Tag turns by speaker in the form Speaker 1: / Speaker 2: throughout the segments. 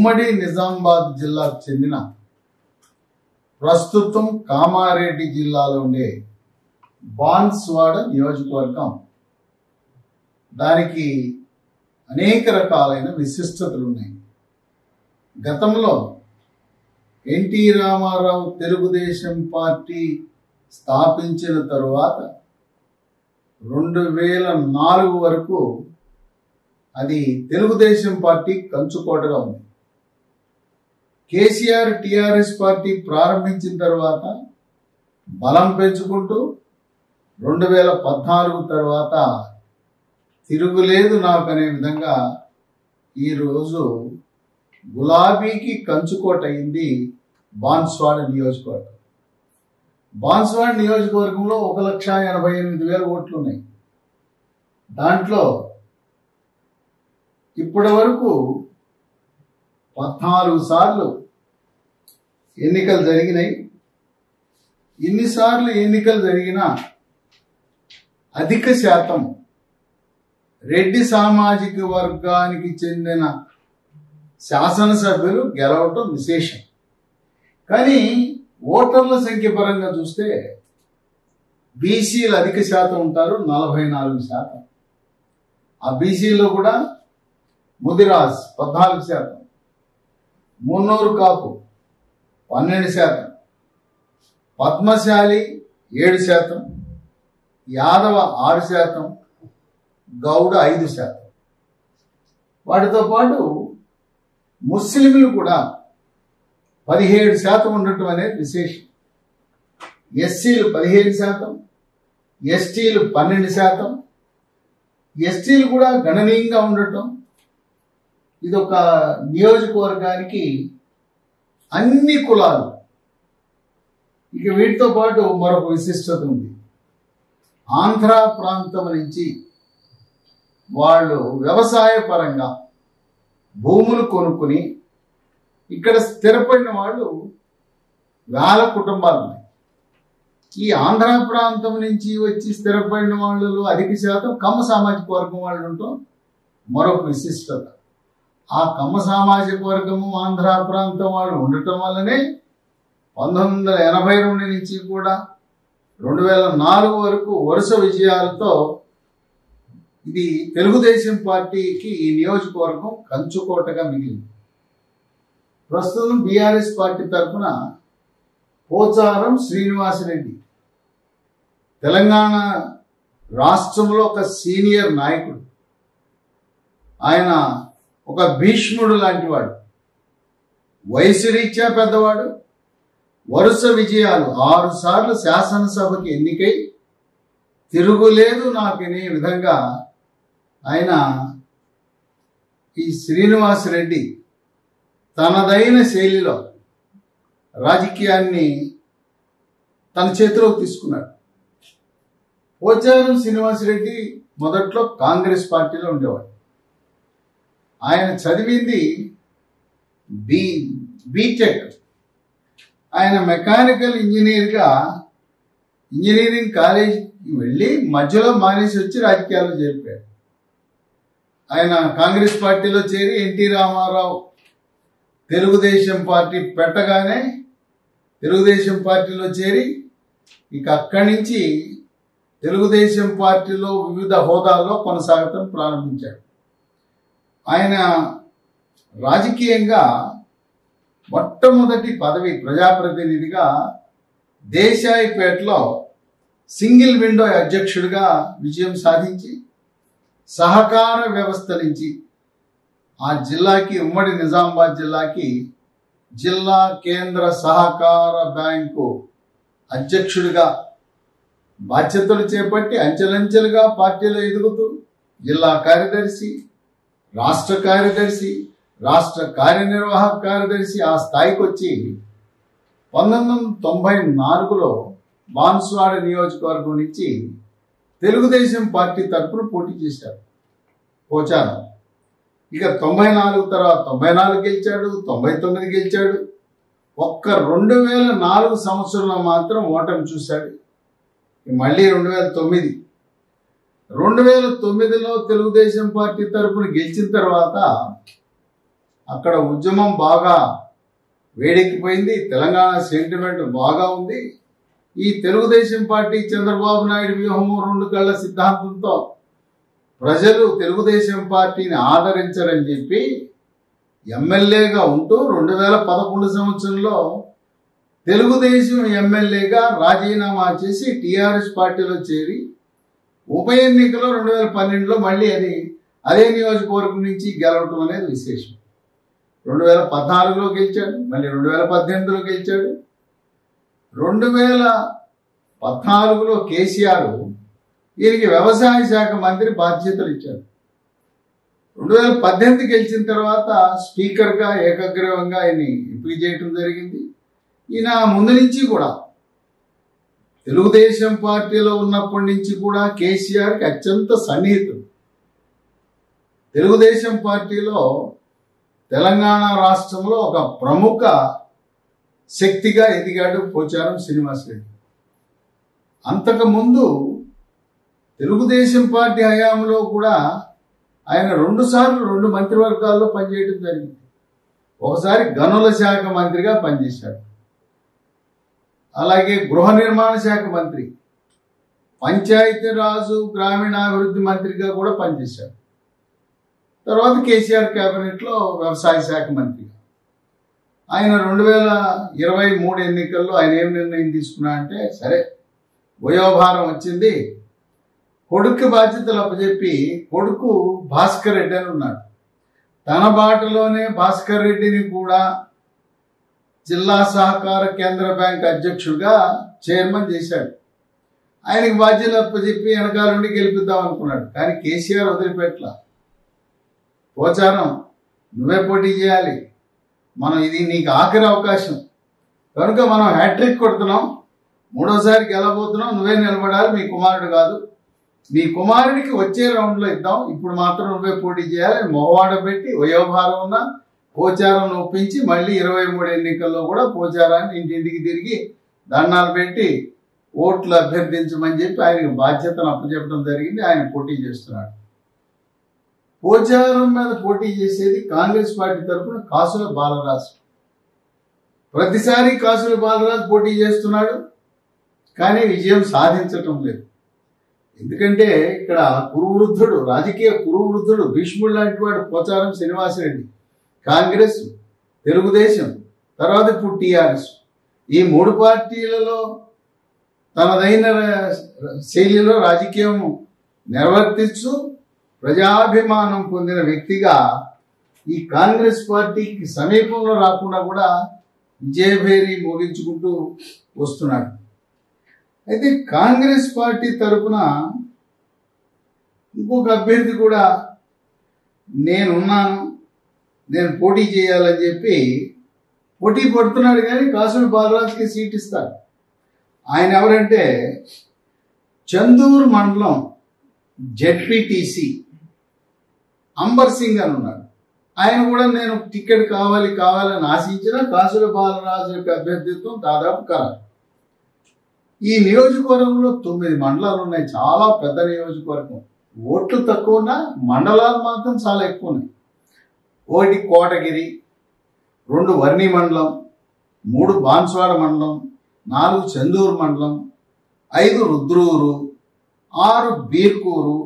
Speaker 1: ఉమ్మడి నిజామాబాద్ జిల్లాకు చెందిన ప్రస్తుతం కామారెడ్డి జిల్లాలో ఉండే బాన్స్వాడ నియోజకవర్గం. దానికి అనేక రకాలైన విశిష్టతలు ఉన్నాయి. గతంలో ఎన్టీ రామారావు తెలుగుదేశం పార్టీ స్థాపించిన తరువాత రెండు వేల నాలుగు వరకు అది తెలుగుదేశం పార్టీ కంచుకోటగా ఉంది. కేసీఆర్ టిఆర్ఎస్ పార్టీ ప్రారంభించిన తర్వాత బలం పెంచుకుంటూ రెండు వేల పద్నాలుగు తర్వాత తిరుగులేదు నాకనే విధంగా ఈరోజు గులాబీకి కంచుకోట అయింది బాన్స్వాడ నియోజకవర్గం. బాన్స్వాడ నియోజకవర్గంలో ఒక లక్ష ఎనభై ఎనిమిది వేల ఓట్లు ఉన్నాయి. దాంట్లో ఇప్పటి వరకు పద్నాలుగు సార్లు ఎన్నికలు జరిగినాయి. ఇన్నిసార్లు ఎన్నికలు జరిగినా అధిక శాతం రెడ్డి సామాజిక వర్గానికి చెందిన శాసనసభ్యులు గెలవటం విశేషం. కానీ ఓటర్ల సంఖ్య పరంగా చూస్తే బీసీలు అధిక శాతం ఉంటారు నలభై నాలుగు శాతం. ఆ బీసీలో కూడా ముదిరాజ్ పద్నాలుగు శాతం. మున్నూరు కాపు పన్నెండు శాతం. పద్మశాలి ఏడు శాతం. యాదవ ఆరు శాతం. గౌడ ఐదు శాతం. వాటితో పాటు ముస్లింలు కూడా పదిహేడు శాతం ఉండటం అనేది విశేషం. ఎస్సీలు పదిహేడు శాతం ఎస్టీలు పన్నెండు శాతం. ఎస్టీలు కూడా గణనీయంగా ఉండటం. ఇది ఒక నియోజకవర్గానికి అన్ని కులాలు. ఇక వీటితో పాటు మరొక విశిష్టత ఉంది. ఆంధ్ర ప్రాంతం నుంచి వాళ్ళు వ్యవసాయ పరంగా భూములు కొనుక్కుని ఇక్కడ స్థిరపడిన వాళ్ళు వేల కుటుంబాలు ఉన్నాయి. ఈ ఆంధ్ర ప్రాంతం నుంచి వచ్చి స్థిరపడిన వాళ్ళలో అధిక శాతం కమ్మ సామాజిక వర్గం వాళ్ళు ఉండటం మరొక విశిష్టత. ఆ కమ్మ సామాజిక వర్గము ఆంధ్ర ప్రాంతం వాళ్ళు ఉండటం వల్లనే పంతొమ్మిది వందల ఎనభై రెండు నుంచి కూడా రెండు వేల నాలుగు వరకు వరుస విజయాలతో ఇది తెలుగుదేశం పార్టీకి ఈ నియోజకవర్గం కంచుకోటగా మిగిలింది. ప్రస్తుతం బీఆర్ఎస్ పార్టీ తరఫున పోచారం శ్రీనివాసరెడ్డి తెలంగాణ రాష్ట్రంలో ఒక సీనియర్ నాయకుడు. ఆయన ఒక భీష్ముడు లాంటివాడు వయసు రీత్యా పెద్దవాడు. వరుస విజయాలు. ఆరు సార్లు శాసనసభకి ఎన్నికై తిరుగులేదు నాకనే విధంగా ఆయన ఈ శ్రీనివాస్ రెడ్డి తనదైన శైలిలో రాజకీయాన్ని తన చేతిలోకి తీసుకున్నాడు. పోచారం శ్రీనివాసరెడ్డి మొదట్లో కాంగ్రెస్ పార్టీలో ఉండేవాడు. ఆయన చదివింది బీ బీటెక్ ఆయన మెకానికల్ ఇంజనీర్గా ఇంజనీరింగ్ కాలేజీకి వెళ్ళి మధ్యలో మానేసి వచ్చి రాజకీయాలు చేరిపోయాడు. ఆయన కాంగ్రెస్ పార్టీలో చేరి ఎన్టీ రామారావు తెలుగుదేశం పార్టీ పెట్టగానే తెలుగుదేశం పార్టీలో చేరి ఇక అక్కడి నుంచి తెలుగుదేశం పార్టీలో వివిధ హోదాల్లో కొనసాగటం ప్రారంభించాడు. ఆయన రాజకీయంగా మొట్టమొదటి పదవి ప్రజాప్రతినిధిగా దేశాయిపేటలో సింగిల్ విండో అధ్యక్షుడిగా విజయం సాధించి సహకార వ్యవస్థ నుంచి ఆ జిల్లాకి ఉమ్మడి నిజామాబాద్ జిల్లాకి జిల్లా కేంద్ర సహకార బ్యాంకు అధ్యక్షుడిగా బాధ్యతలు చేపట్టి అంచెలంచెలుగా పార్టీలో ఎదుగుతూ జిల్లా కార్యదర్శి రాష్ట్ర కార్యదర్శి రాష్ట్ర కార్యనిర్వాహక కార్యదర్శి ఆ స్థాయికి వచ్చి పంతొమ్మిది వందల తొంభై నాలుగులో బాన్స్వాడ నియోజకవర్గం నుంచి తెలుగుదేశం పార్టీ తరఫున పోటీ చేశారు. పోచారం. ఇక తొంభై నాలుగు తర్వాత తొంభై నాలుగు గెలిచాడు తొంభై తొమ్మిది గెలిచాడు. ఒక్క రెండు వేల నాలుగు సంవత్సరంలో మాత్రం ఓటమి చూశాడు. మళ్ళీ రెండు వేల తొమ్మిది రెండు వేల తొమ్మిదిలో తెలుగుదేశం పార్టీ తరఫున గెలిచిన తర్వాత అక్కడ ఉద్యమం బాగా వేడెక్కిపోయింది. తెలంగాణ సెంటిమెంట్ బాగా ఉంది. ఈ తెలుగుదేశం పార్టీ చంద్రబాబు నాయుడు వ్యూహము రెండు కళ్ళ సిద్ధాంతంతో ప్రజలు తెలుగుదేశం పార్టీని ఆదరించరని చెప్పి ఎమ్మెల్యేగా ఉంటూ రెండు వేల పదకొండు సంవత్సరంలో తెలుగుదేశం ఎమ్మెల్యేగా రాజీనామా చేసి టీఆర్ఎస్ పార్టీలో చేరి ఉప ఎన్నికలో రెండు వేల పన్నెండులో మళ్ళీ అది అదే నియోజకవర్గం నుంచి గెలవటం అనేది విశేషం. రెండు వేల పద్నాలుగులో గెలిచాడు మళ్ళీ రెండు వేల పద్దెనిమిదిలో గెలిచాడు. రెండు వేల పద్నాలుగులో కేసీఆర్ ఈయనకి వ్యవసాయ శాఖ మంత్రి బాధ్యతలు ఇచ్చారు. రెండు వేల పద్దెనిమిది గెలిచిన తర్వాత స్పీకర్గా ఏకగ్రీవంగా ఆయన్ని ఎంపిక చేయటం జరిగింది. ఈయన ముందు నుంచి కూడా తెలుగుదేశం పార్టీలో ఉన్నప్పటి నుంచి కూడా కేసీఆర్కి అత్యంత సన్నిహితుడు. తెలుగుదేశం పార్టీలో తెలంగాణ రాష్ట్రంలో ఒక ప్రముఖ శక్తిగా ఎదిగాడు పోచారం శ్రీనివాసరెడ్డి అంతకుముందు తెలుగుదేశం పార్టీ హయాంలో కూడా ఆయన రెండుసార్లు రెండు మంత్రివర్గాల్లో పనిచేయడం జరిగింది. ఒకసారి గనుల శాఖ మంత్రిగా పనిచేశాడు అలాగే గృహ నిర్మాణ శాఖ మంత్రి పంచాయతీరాజు గ్రామీణాభివృద్ధి మంత్రిగా కూడా పనిచేశాడు తర్వాత కేసీఆర్ కేబినెట్లో వ్యవసాయ శాఖ మంత్రిగా. ఆయన రెండు వేల ఇరవై మూడు ఎన్నికల్లో ఆయన ఏం నిర్ణయం తీసుకున్నా అంటే సరే వయోభారం వచ్చింది కొడుకు బాధ్యతలు అప్పచెప్పి కొడుకు భాస్కర్ రెడ్డి అని ఉన్నాడు. తన బాటలోనే భాస్కర్ రెడ్డిని కూడా జిల్లా సహకార కేంద్ర బ్యాంక్ అధ్యక్షుడిగా చైర్మన్ చేశాడు. ఆయనకి బాధ్యత అప్పచెప్పి వెనకాల నుండి గెలిపిద్దాం అనుకున్నాడు. కానీ కేసీఆర్ వదిలిపెట్ల పోచారం నువ్వే పోటీ చేయాలి. మనం ఇది నీకు ఆఖరి అవకాశం. కనుక మనం హ్యాట్రిక్ కొడుతున్నాం. మూడోసారి గెలబోతున్నాం నువ్వే నిలబడాలి. మీ కుమారుడు కాదు. మీ కుమారుడికి వచ్చే రౌండ్లో ఇద్దాం. ఇప్పుడు మాత్రం నువ్వే పోటీ చేయాలి. మొహవాడ పెట్టి వయోభారం ఉన్న పోచారం ఒప్పించి మళ్ళీ ఇరవై మూడు ఎన్నికల్లో కూడా పోచారాన్ని ఇంటింటికి తిరిగి దండాలు పెట్టి ఓట్లు అభ్యర్థించమని చెప్పి ఆయనకు బాధ్యతను అప్పచెప్పడం జరిగింది. ఆయన పోటీ చేస్తున్నాడు. పోచారం మీద పోటీ చేసేది కాంగ్రెస్ పార్టీ తరఫున కాసుల బాలరాజు. ప్రతిసారి కాసుల బాలరాజు పోటీ చేస్తున్నాడు కానీ విజయం సాధించటం లేదు. ఎందుకంటే ఇక్కడ కురువృద్ధుడు రాజకీయ కురువృద్ధుడు భీష్ముడు లాంటి వాడు పోచారం శ్రీనివాసరెడ్డి. కాంగ్రెస్ తెలుగుదేశం తర్వాత ఇప్పుడు టీఆర్ఎస్ ఈ మూడు పార్టీలలో తనదైన శైలిలో రాజకీయం నిర్వర్తిస్తూ ప్రజాభిమానం పొందిన వ్యక్తిగా ఈ కాంగ్రెస్ పార్టీకి సమీపంలో రాకుండా కూడా విజయభేరి మోగించుకుంటూ వస్తున్నాడు. అయితే కాంగ్రెస్ పార్టీ తరఫున ఇంకొక అభ్యర్థి కూడా నేనున్నాను. నేను పోటీ చేయాలని చెప్పి పోటీ పడుతున్నాడు కానీ కాసుల బాలరాజుకి సీట్ ఇస్తారు ఆయన ఎవరంటే చందూర్ మండలం జెడ్పీటీసీ అంబర్ సింగ్ అని ఉన్నాడు. ఆయన కూడా నేను టికెట్ కావాలి కావాలని ఆశించిన కాసుల బాలరాజు యొక్క అభ్యర్థిత్వం దాదాపు ఖరారు. ఈ నియోజకవర్గంలో తొమ్మిది మండలాలు ఉన్నాయి. చాలా పెద్ద నియోజకవర్గం. ఓట్లు తక్కువ ఉన్నా మండలాలు మాత్రం చాలా ఎక్కువ ఉన్నాయి. ఒకటి కోటగిరి రెండు వర్ణి మండలం మూడు బాన్స్వాడ మండలం నాలుగు చందూరు మండలం ఐదు రుద్రూరు ఆరు బీర్కూరు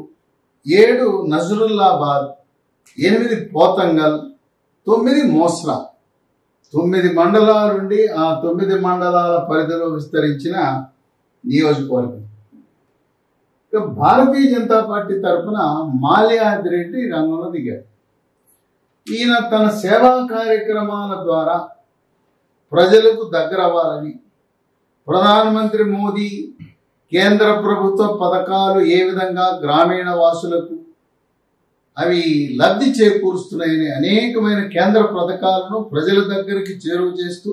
Speaker 1: ఏడు నజరుల్లాబాద్ ఎనిమిది పోతంగల్ తొమ్మిది మోస్లా తొమ్మిది మండలాలుండి ఆ తొమ్మిది మండలాల పరిధిలో విస్తరించిన నియోజకవర్గం. ఇక భారతీయ జనతా పార్టీ తరఫున మాల్యాద్రెడ్డి రంగంలో దిగాడు. ఈయన తన సేవా కార్యక్రమాల ద్వారా ప్రజలకు దగ్గర అవ్వాలని ప్రధానమంత్రి మోదీ కేంద్ర ప్రభుత్వ పథకాలు ఏ విధంగా గ్రామీణ వాసులకు అవి లబ్ధి చేకూరుస్తున్నాయని అనేకమైన కేంద్ర పథకాలను ప్రజల దగ్గరికి చేరువ చేస్తూ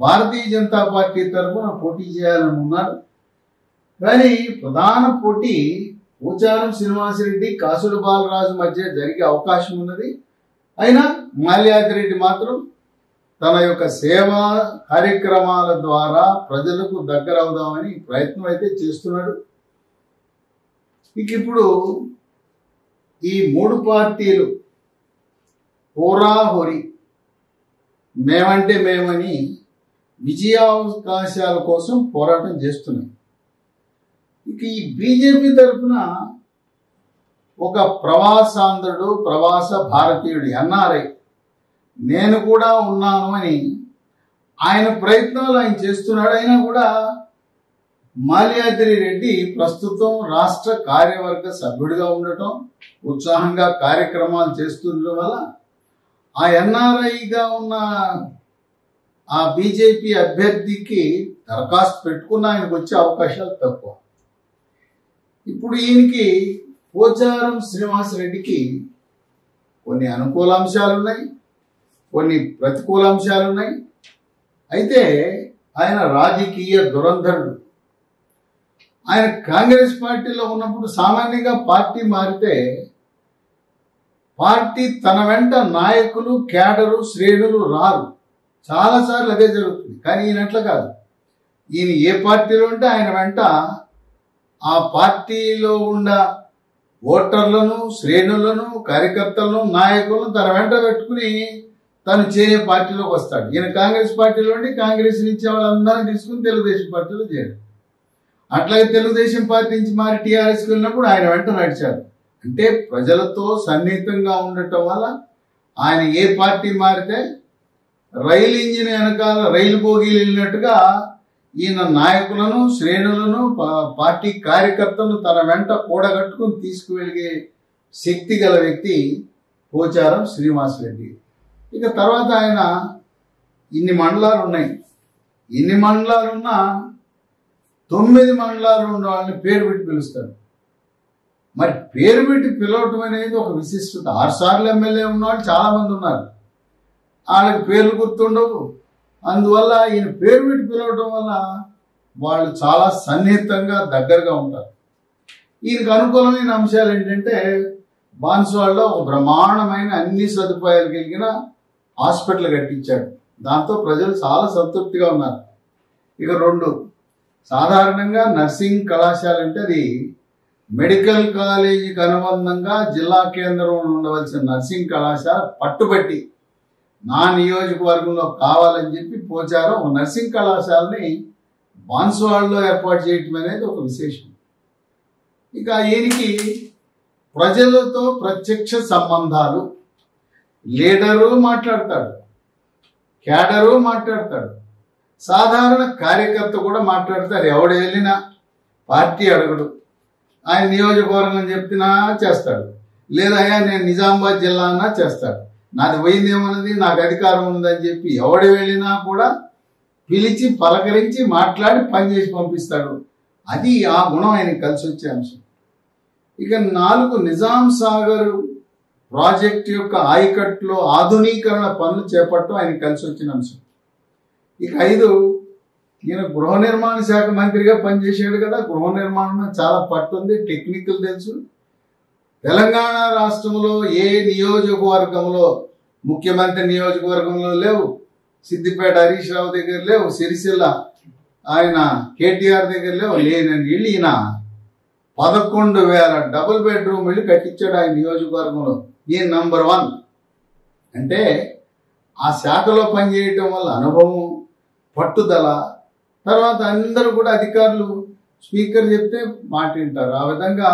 Speaker 1: భారతీయ జనతా పార్టీ తరఫున పోటీ చేయాలని ఉన్నారు. కానీ ప్రధాన పోటీ పోచారం శ్రీనివాసరెడ్డి కాసుల బాలరాజు మధ్య జరిగే అవకాశం ఉన్నది. అయినా మాల్యాద్రెడ్డి మాత్రం తన యొక్క సేవా కార్యక్రమాల ద్వారా ప్రజలకు దగ్గర అవుదామని ప్రయత్నం అయితే చేస్తున్నాడు. ఇక ఇప్పుడు ఈ మూడు పార్టీలు హోరాహోరి మేమంటే మేమని విజయావకాశాల కోసం పోరాటం చేస్తున్నాయి. ఇక ఈ బీజేపీ తరఫున ఒక ప్రవాసాంధ్రుడు ప్రవాస భారతీయుడు ఎన్ఆర్ఐ నేను కూడా ఉన్నాను అని ఆయన ప్రయత్నాలు ఆయన చేస్తున్నాడు. అయినా కూడా మాల్యాద్రి రెడ్డి ప్రస్తుతం రాష్ట్ర కార్యవర్గ సభ్యుడిగా ఉండటం ఉత్సాహంగా కార్యక్రమాలు చేస్తుండడం వల్ల ఆ ఎన్ఆర్ఐగా ఉన్న ఆ బీజేపీ అభ్యర్థికి దరఖాస్తు పెట్టుకున్న ఆయనకు వచ్చే అవకాశాలు తక్కువ. ఇప్పుడు ఈయనకి పోచారం శ్రీనివాసరెడ్డికి కొన్ని అనుకూల అంశాలు ఉన్నాయి కొన్ని ప్రతికూల అంశాలు ఉన్నాయి అయితే ఆయన రాజకీయ దురంధరుడు. ఆయన కాంగ్రెస్ పార్టీలో ఉన్నప్పుడు సామాన్యంగా పార్టీ మారితే పార్టీ తన వెంట నాయకులు కేడరు శ్రేణులు రారు. చాలాసార్లు అదే జరుగుతుంది కానీ ఈయనట్ల కాదు. ఈయన ఏ పార్టీలో ఉంటే ఆయన వెంట ఆ పార్టీలో ఉన్న ఓటర్లను శ్రేణులను కార్యకర్తలను నాయకులను తన వెంట పెట్టుకుని తను చేయే పార్టీలోకి వస్తాడు. ఈయన కాంగ్రెస్ పార్టీలో ఉండి కాంగ్రెస్ నుంచి వాళ్ళందరినీ తీసుకుని తెలుగుదేశం పార్టీలో చేరాడు. అట్లాగే తెలుగుదేశం పార్టీ నుంచి మారి టీఆర్ఎస్కి వెళ్ళినప్పుడు ఆయన వెంట నడిచారు అంటే ప్రజలతో సన్నిహితంగా ఉండటం వల్ల ఆయన ఏ పార్టీ మారితే రైలు ఇంజిన్ వెనకాల రైలు బోగీలు వెళ్ళినట్టుగా ఈయన నాయకులను శ్రేణులను పార్టీ కార్యకర్తలను తన వెంట కూడగట్టుకుని తీసుకువెలిగే శక్తి గల వ్యక్తి పోచారం శ్రీనివాస్ రెడ్డి ఇక తర్వాత ఆయన ఇన్ని మండలాలు ఉన్నాయి. ఇన్ని మండలాలున్నా తొమ్మిది మండలాలు ఉన్న వాళ్ళని పేరు పెట్టి పిలుస్తారు. మరి పేరు పెట్టి పిలవటం అనేది ఒక విశిష్టత. ఆరుసార్లు ఎమ్మెల్యే ఉన్నవాళ్ళు చాలామంది ఉన్నారు. వాళ్ళకి పేర్లు గుర్తుండవు. అందువల్ల ఈయన పేరు పెట్టి పిలవటం వల్ల వాళ్ళు చాలా సన్నిహితంగా దగ్గరగా ఉంటారు. ఈయనకు అనుకూలమైన అంశాలు ఏంటంటే బాన్సువాడలో ఒక బ్రహ్మాండమైన అన్ని సదుపాయాలు కలిగిన హాస్పిటల్ కట్టించాడు. దాంతో ప్రజలు చాలా సంతృప్తిగా ఉన్నారు. ఇక రెండు సాధారణంగా నర్సింగ్ కళాశాల అంటే అది మెడికల్ కాలేజీకి అనుబంధంగా జిల్లా కేంద్రంలో ఉండవలసిన నర్సింగ్ కళాశాల పట్టుబట్టి నా నియోజకవర్గంలో కావాలని చెప్పి పోచారం నర్సింగ్ కళాశాలని బాన్సువాడలో ఏర్పాటు చేయటం అనేది ఒక విశేషం. ఇక ఈయనకి ప్రజలతో ప్రత్యక్ష సంబంధాలు లీడరు మాట్లాడతాడు క్యాడరు మాట్లాడతాడు సాధారణ కార్యకర్త కూడా మాట్లాడతారు. ఎవడు వెళ్ళినా పార్టీ అడగడు ఆయన నియోజకవర్గం చెప్తున్నా చేస్తాడు. లేదా నేను నిజామాబాద్ జిల్లా అన్నా చేస్తాడు. నాది పోయింది ఏమన్నది నాకు అధికారం ఉందని చెప్పి ఎవడు వెళ్ళినా కూడా పిలిచి పలకరించి మాట్లాడి పనిచేసి పంపిస్తాడు. అది ఆ గుణం ఆయనకి కలిసి వచ్చే అంశం. ఇక నాలుగు నిజాం సాగర్ ప్రాజెక్ట్ యొక్క ఆయకట్లో ఆధునీకరణ పనులు చేపట్టడం ఆయన కలిసి వచ్చిన అంశం. ఇక ఐదు ఈయన గృహ నిర్మాణ శాఖ మంత్రిగా పనిచేసాడు కదా గృహ నిర్మాణం చాలా పట్టుంది టెక్నికల్ తెలుసు. తెలంగాణ రాష్ట్రంలో ఏ నియోజకవర్గంలో ముఖ్యమంత్రి నియోజకవర్గంలో లేవు సిద్దిపేట హరీష్ రావు దగ్గర లేవు సిరిసిల్ల ఆయన కేటీఆర్ దగ్గర లేవు లేనండి ఇల్లు ఈయన పదకొండు వేల డబుల్ బెడ్రూమ్ ఇల్లు కట్టించాడు ఆయన నియోజకవర్గంలో. ఈయన నంబర్ వన్. అంటే ఆ శాఖలో పనిచేయటం వల్ల అనుభవం పట్టుదల తర్వాత అందరూ కూడా అధికారులు స్పీకర్ చెప్తే మాట వింటారు ఆ విధంగా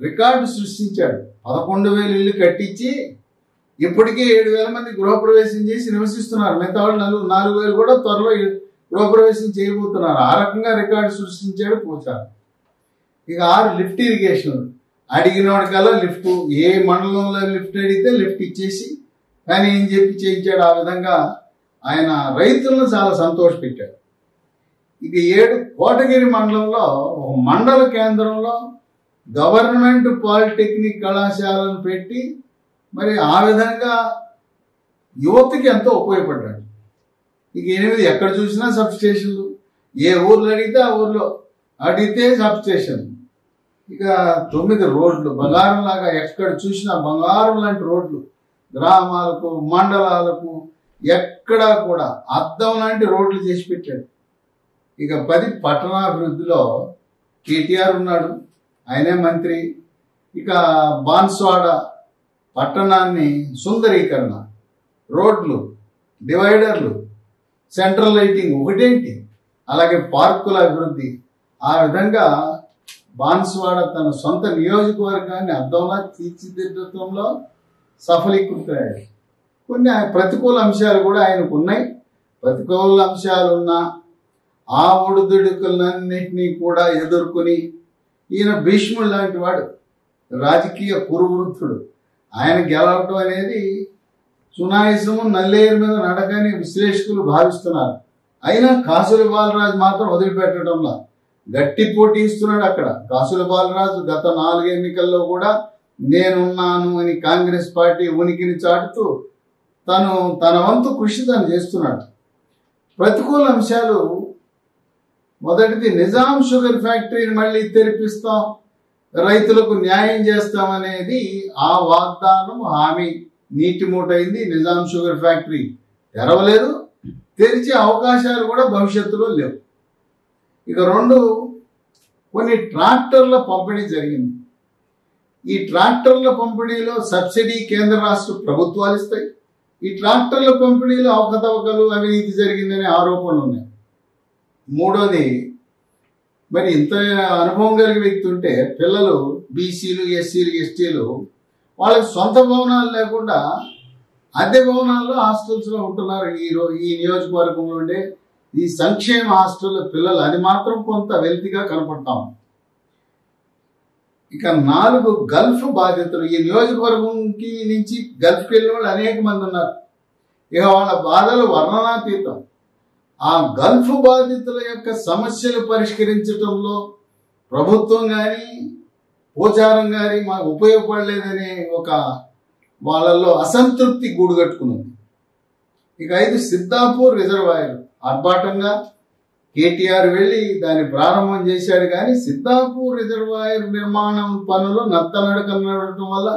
Speaker 1: రికార్డు సృష్టించాడు. పదకొండు వేలు ఇల్లు కట్టించి ఇప్పటికే ఏడు వేల మంది గృహప్రవేశం చేసి నివసిస్తున్నారు. మిగతా వాళ్ళు నాలుగు వేలు కూడా త్వరలో గృహప్రవేశం చేయబోతున్నారు. ఆ రకంగా రికార్డు సృష్టించాడు పోచారు. ఇక ఆరు లిఫ్ట్ ఇరిగేషన్. అడిగినోడికల్లా లిఫ్ట్ ఏ మండలంలో లిఫ్ట్ అడిగితే లిఫ్ట్ ఇచ్చేసి కానీ ఏం చెప్పి చేయించాడు? ఆ విధంగా ఆయన రైతులను చాలా సంతోషపెట్టాడు. ఇక ఏడు కోటగిరి మండలంలో ఒక మండల కేంద్రంలో గవర్నమెంట్ పాలిటెక్నిక్ కళాశాలను పెట్టి మరి ఆ విధంగా యువతకి ఎంతో ఉపయోగపడ్డాడు. ఇక ఎనిమిది ఎక్కడ చూసినా సబ్ స్టేషన్లు ఏ ఊర్లో అడిగితే ఆ ఊర్లో అడిగితే సబ్ స్టేషన్ ఇక తొమ్మిది రోడ్లు బంగారం లాగా ఎక్కడ చూసినా బంగారం లాంటి రోడ్లు. గ్రామాలకు మండలాలకు ఎక్కడా కూడా అద్దం లాంటి రోడ్లు చేసి పెట్టాడు. ఇక పది పట్టణాభివృద్ధిలో కేటీఆర్ ఉన్నాడు. ఆయనే మంత్రి. ఇక బాన్స్వాడ పట్టణాన్ని సుందరీకరణ. రోడ్లు డివైడర్లు సెంట్రల్ లైటింగ్ ఒకటేంటి? అలాగే పార్కుల అభివృద్ధి. ఆ విధంగా బాన్స్వాడ తన సొంత నియోజకవర్గాన్ని అర్థంలో తీర్చిదిద్దడంలో సఫలీకృతయ్యాడు కొన్ని ప్రతికూల అంశాలు కూడా ఆయనకు ఉన్నాయి. ప్రతికూల అంశాలున్న ఆ ఒడిదుడుకులన్నింటినీ కూడా ఎదుర్కొని ఈయన భీష్ముడు లాంటి వాడు. రాజకీయ కురువృద్ధుడు ఆయన గెలవటం అనేది సునాయసము నల్లేరు మీద నడకని విశ్లేషకులు భావిస్తున్నారు. అయినా కాసుల బాలరాజు మాత్రం వదిలిపెట్టడంలా. గట్టి పోటీ ఇస్తున్నాడు అక్కడ. కాసుల బాలరాజు గత నాలుగు ఎన్నికల్లో కూడా నేనున్నాను అని కాంగ్రెస్ పార్టీ ఉనికిని చాటుతూ తను తన వంతు కృషి తను చేస్తున్నాడు. ప్రతికూల అంశాలు మొదటిది నిజాం షుగర్ ఫ్యాక్టరీని మళ్ళీ తెరిపిస్తాం. రైతులకు న్యాయం చేస్తామనేది ఆ వాగ్దానం హామీ. నీటి మూటైంది నిజాం షుగర్ ఫ్యాక్టరీ తెరవలేదు. తెరిచే అవకాశాలు కూడా భవిష్యత్తులో లేవు. ఇక రెండు కొన్ని ట్రాక్టర్ల పంపిణీ జరిగింది. ఈ ట్రాక్టర్ల పంపిణీలో సబ్సిడీ కేంద్ర రాష్ట్ర ప్రభుత్వాలు ఇస్తాయి. ఈ ట్రాక్టర్ల పంపిణీలో అవకతవకలు అవినీతి జరిగిందనే ఆరోపణలు ఉన్నాయి. మూడోది మరి ఇంత అనుభవం కలిగిన వ్యక్తి ఉంటే పిల్లలు బీసీలు ఎస్సీలు ఎస్టీలు వాళ్ళకి సొంత భవనాలు లేకుండా అద్దె భవనాల్లో హాస్టల్స్లో ఉంటున్నారు. ఈ ఈ నియోజకవర్గంలో ఉండే ఈ సంక్షేమ హాస్టల్లో పిల్లలు అది మాత్రం కొంత వెల్తీగా కనపడతాం. ఇక నాలుగు గల్ఫ్ బాధితులు ఈ నియోజకవర్గంకి నుంచి గల్ఫ్కి వెళ్ళిన వాళ్ళు అనేక మంది ఉన్నారు. ఇక వాళ్ళ బాధలు వర్ణనాతీతం. ఆ గల్ఫ్ బాధితుల యొక్క సమస్యలు పరిష్కరించడంలో ప్రభుత్వం కానీ పోచారం కానీ మాకు ఉపయోగపడలేదనే ఒక వాళ్ళల్లో అసంతృప్తి గూడుగట్టుకున్నది. ఇక ఐదు సిద్ధాపూర్ రిజర్వాయర్ ఆర్భాటంగా కేటీఆర్ వెళ్ళి దాన్ని ప్రారంభం చేశాడు కానీ సిద్ధాపూర్ రిజర్వాయర్ నిర్మాణం పనులు నత్తనడక నడవడం వల్ల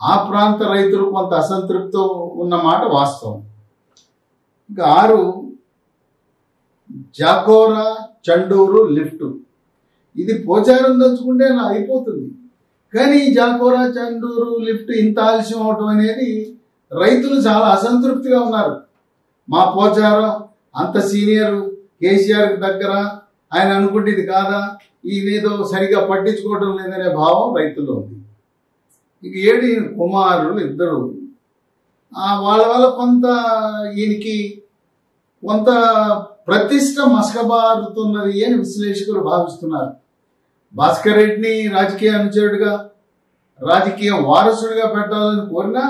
Speaker 1: ఆ ప్రాంత రైతులు కొంత అసంతృప్తితో ఉన్నమాట వాస్తవం. ఇంకా ఆరు జాకోరా చండూరు లిఫ్ట్. ఇది పోచారం దంచుకుంటే నా అయిపోతుంది. కానీ జాకోరా చండూరు లిఫ్ట్ ఇంత ఆలస్యం అవటం అనేది రైతులు చాలా అసంతృప్తిగా ఉన్నారు. మా పోచారం అంత సీనియర్ కేసీఆర్ దగ్గర ఆయన అనుకుంటే ఇది కాదా ఈయనేదో సరిగా పట్టించుకోవడం లేదనే భావం రైతుల్లో ఉంది. ఇక ఏడు ఈయన కుమారులు ఇద్దరు. వాళ్ళ వల్ల కొంత ఈయనకి కొంత ప్రతిష్ట మసకబారుతున్నది అని విశ్లేషకులు భావిస్తున్నారు. భాస్కర్ రెడ్డిని రాజకీయ అనుచరుడిగా రాజకీయ వారసుడిగా పెట్టాలని కోరినా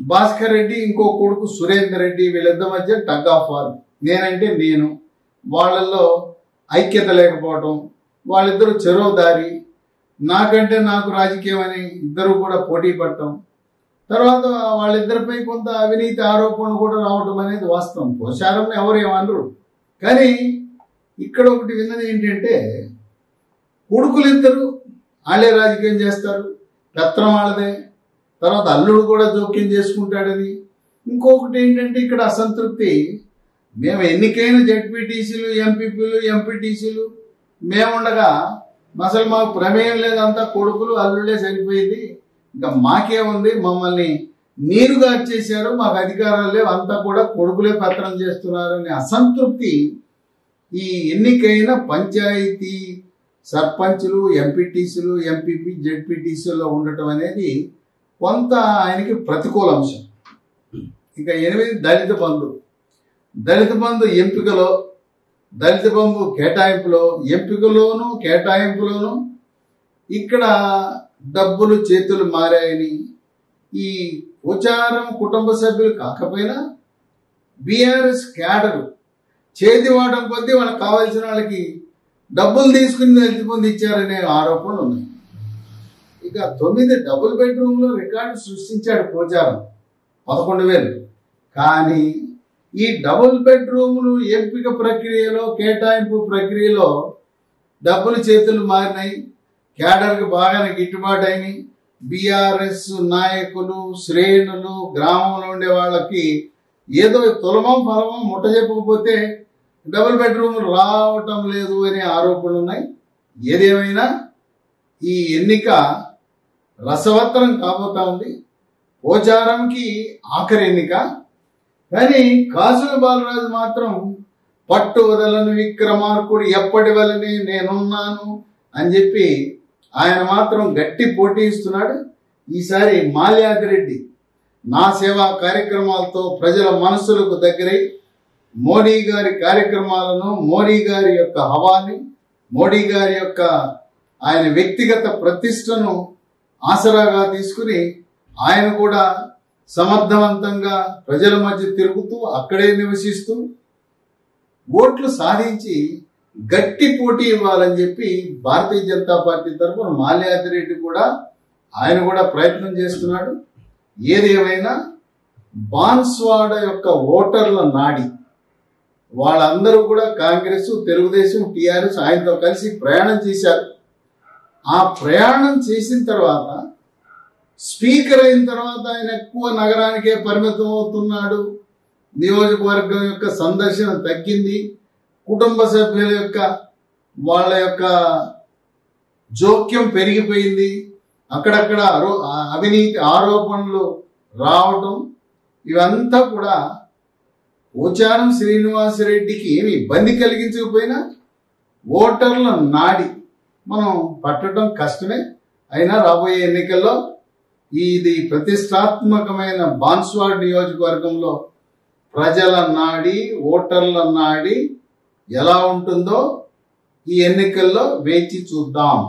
Speaker 1: భాస్కర్ రెడ్డి ఇంకో కొడుకు సురేందర్ రెడ్డి వీళ్ళిద్దరి మధ్య టగ్ ఆఫ్ వార్ నేనంటే నేను. వాళ్ళల్లో ఐక్యత లేకపోవటం వాళ్ళిద్దరూ చెరో దారి. నాకంటే నాకు రాజకీయం అని ఇద్దరు కూడా పోటీ పడటం తర్వాత వాళ్ళిద్దరిపై కొంత అవినీతి ఆరోపణలు కూడా రావటం అనేది వాస్తవం. పోషారం ఎవరు ఏమనరు. కానీ ఇక్కడ ఒకటి విన్నది ఏంటంటే కొడుకులు ఇద్దరు వాళ్ళే రాజకీయం చేస్తారు. పెత్తనం వాళ్ళదే. తర్వాత అల్లుడు కూడా జోక్యం చేసుకుంటాడని. ఇంకొకటి ఏంటంటే ఇక్కడ అసంతృప్తి. మేము ఎన్నికైన జడ్పీటీసీలు ఎంపీపీలు ఎంపీటీసీలు మేముండగా అసలు మాకు ప్రమేయం లేదంతా కొడుకులు అల్లుడే సరిపోయింది. ఇంకా మాకేముంది? మమ్మల్ని నీరుగా చేశారు మాకు అధికారాలు లేవు అంతా కూడా కొడుకులే పత్రం చేస్తున్నారు అనే అసంతృప్తి ఈ ఎన్నికైన పంచాయతీ సర్పంచులు ఎంపీటీసీలు ఎంపీపీ జెడ్పీటీసీలో ఉండటం అనేది కొంత ఆయనకి ప్రతికూల అంశం. ఇంకా ఎనిమిది దళిత బంధు. దళిత బంధు ఎంపికలో దళిత బంధు కేటాయింపులో ఎంపికలోను కేటాయింపులోను ఇక్కడ డబ్బులు చేతులు మారాయని ఈ ఉచారం కుటుంబ సభ్యులు కాకపోయినా బీఆర్ఎస్ క్యాడరు చేతి వాడడం కొద్దీ వాళ్ళకి కావాల్సిన వాళ్ళకి డబ్బులు తీసుకుని దళిత ఇచ్చారనే ఆరోపణలు ఉన్నాయి. ఇక తొమ్మిది డబుల్ బెడ్రూమ్లో రికార్డు సృష్టించాడు పోచారం. పదకొండు వేలు. కానీ ఈ డబుల్ బెడ్రూములు ఎంపిక ప్రక్రియలో కేటాయింపు ప్రక్రియలో డబ్బులు చేతులు మారినాయి. క్యాడర్కి బాగానే గిట్టుబాటు అయినాయి. బీఆర్ఎస్ నాయకులు శ్రేణులు గ్రామంలో ఉండే వాళ్ళకి ఏదో తులమం ఫలమం ముట్ట చెప్పకపోతే డబుల్ బెడ్రూమ్ రావటం లేదు అనే ఆరోపణలు ఉన్నాయి. ఏదేమైనా ఈ ఎన్నిక రసవత్తరం కాబోతా ఉంది. పోచారంకి ఆఖరి ఎన్నిక. కానీ కాసుల బాలరాజు మాత్రం పట్టు వదలను విక్రమార్కుడు ఎప్పటి వలనే నేనున్నాను అని చెప్పి ఆయన మాత్రం గట్టి పోటీ ఇస్తున్నాడు. ఈసారి మాల్యాదిరెడ్డి నా సేవా కార్యక్రమాలతో ప్రజల మనసులకు దగ్గరై మోడీ గారి కార్యక్రమాలను మోడీ గారి యొక్క హవాని మోడీ గారి యొక్క ఆయన వ్యక్తిగత ప్రతిష్టను ఆసరాగా తీసుకుని ఆయన కూడా సమర్థవంతంగా ప్రజల మధ్య తిరుగుతూ అక్కడే నివసిస్తూ ఓట్లు సాధించి గట్టి పోటీ ఇవ్వాలని చెప్పి భారతీయ జనతా పార్టీ తరఫున మాల్యాదిరెడ్డి కూడా ఆయన కూడా ప్రయత్నం చేస్తున్నాడు. ఏదేమైనా బాన్స్వాడ యొక్క ఓటర్ల నాడి వాళ్ళందరూ కూడా కాంగ్రెస్ తెలుగుదేశం టీఆర్ఎస్ ఆయనతో కలిసి ప్రయాణం చేశారు. ఆ ప్రయాణం చేసిన తర్వాత స్పీకర్ అయిన తర్వాత ఆయన ఎక్కువ నగరానికే పరిమితం అవుతున్నాడు. నియోజకవర్గం యొక్క సందర్శన తగ్గింది. కుటుంబ సభ్యుల యొక్క వాళ్ళ యొక్క జోక్యం పెరిగిపోయింది. అక్కడక్కడ ఆరో అవినీతి ఆరోపణలు రావటం ఇవంతా కూడా పోచారం శ్రీనివాసరెడ్డికి ఏమి ఇబ్బంది కలిగించకపోయినా ఓటర్ల నాడి మనం పట్టడం కష్టమే. అయినా రాబోయే ఎన్నికల్లో ఇది ప్రతిష్టాత్మకమైన బాన్స్వాడ్ నియోజకవర్గంలో ప్రజల నాడి ఓటర్ల నాడి ఎలా ఉంటుందో ఈ ఎన్నికల్లో వేచి చూద్దాం.